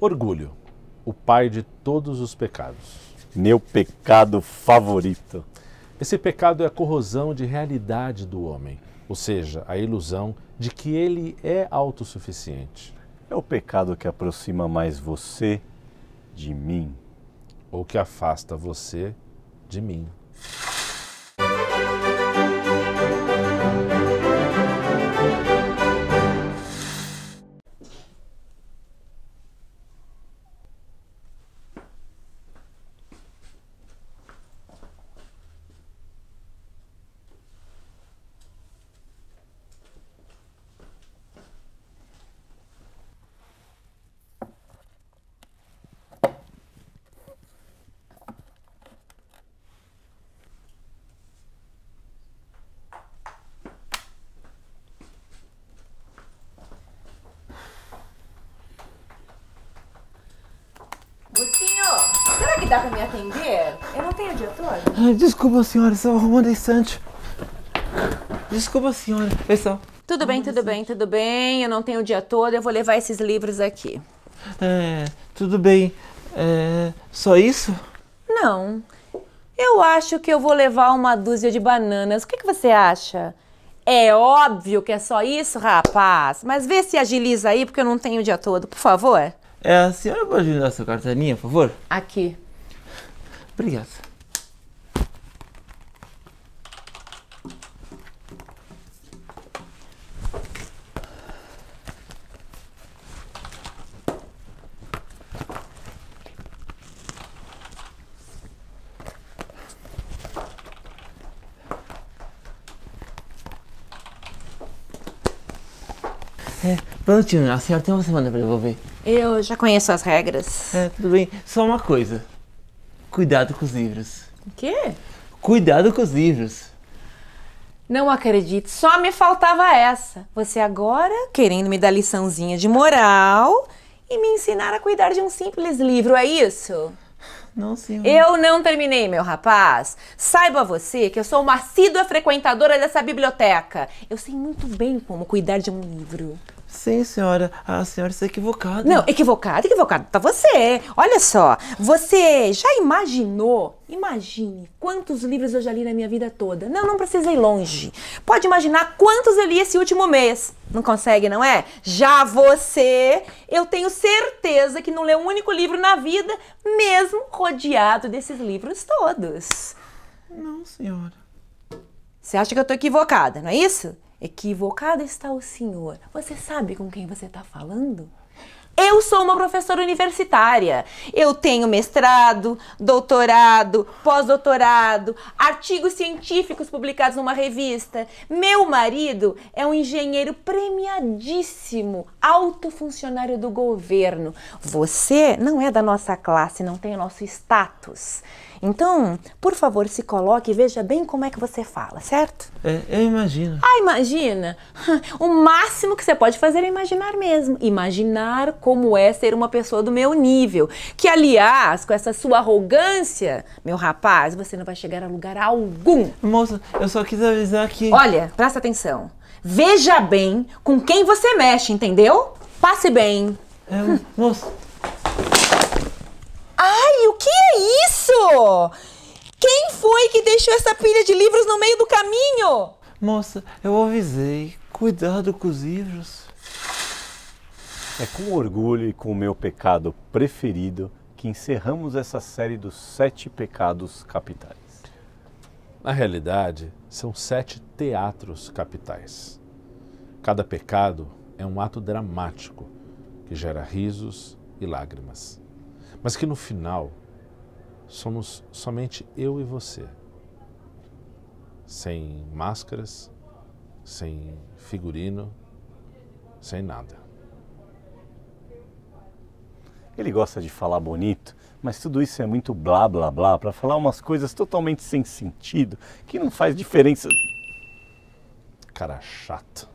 Orgulho, o pai de todos os pecados. Meu pecado favorito. Esse pecado é a corrosão de realidade do homem, ou seja, a ilusão de que ele é autossuficiente. É o pecado que aproxima mais você de mim. Ou que afasta você de mim. Dá pra me atender? Eu não tenho dia todo. Desculpa, senhora, estava arrumando a estante. Desculpa, senhora. Pessoal. Tudo bem, tudo bem, tudo bem. Eu não tenho o dia todo, eu vou levar esses livros aqui. É, tudo bem. É, só isso? Não. Eu acho que eu vou levar uma dúzia de bananas. O que, que você acha? É óbvio que é só isso, rapaz. Mas vê se agiliza aí, porque eu não tenho o dia todo, por favor. É, a senhora pode me dar sua carteirinha, por favor? Aqui. Obrigado. É, prontinho, a senhora tem uma semana para devolver. Eu já conheço as regras. É, tudo bem. Só uma coisa. Cuidado com os livros. O quê? Cuidado com os livros. Não acredito, só me faltava essa. Você agora querendo me dar liçãozinha de moral e me ensinar a cuidar de um simples livro, é isso? Não, senhora. Eu não terminei, meu rapaz. Saiba você que eu sou uma assídua frequentadora dessa biblioteca. Eu sei muito bem como cuidar de um livro. Sim, senhora. A senhora está equivocada. Não, equivocado, equivocado tá você. Olha só, você já imaginou? Imagine quantos livros eu já li na minha vida toda. Não, não precisa ir longe. Pode imaginar quantos eu li esse último mês. Não consegue, não é? Já você, eu tenho certeza que não leu um único livro na vida, mesmo rodeado desses livros todos. Não, senhora. Você acha que eu tô equivocada, não é isso? Equivocado está o senhor. Você sabe com quem você está falando? Eu sou uma professora universitária. Eu tenho mestrado, doutorado, pós-doutorado, artigos científicos publicados numa revista. Meu marido é um engenheiro premiadíssimo, alto funcionário do governo. Você não é da nossa classe, não tem o nosso status. Então, por favor, se coloque e veja bem como é que você fala, certo? É, eu imagino. Ah, imagina! O máximo que você pode fazer é imaginar mesmo. Imaginar como é ser uma pessoa do meu nível. Que, aliás, com essa sua arrogância, meu rapaz, você não vai chegar a lugar algum. Moça, eu só quis avisar que. Olha, presta atenção. Veja bem com quem você mexe, entendeu? Passe bem. É, moça. Ai, o que é isso? Quem foi que deixou essa pilha de livros no meio do caminho? Moça, eu avisei. Cuidado com os livros. É com orgulho e com o meu pecado preferido que encerramos essa série dos sete pecados capitais. Na realidade, são sete teatros capitais. Cada pecado é um ato dramático que gera risos e lágrimas, mas que no final somos somente eu e você, sem máscaras, sem figurino, sem nada. Ele gosta de falar bonito, mas tudo isso é muito blá blá blá para falar umas coisas totalmente sem sentido que não faz diferença. Cara chato.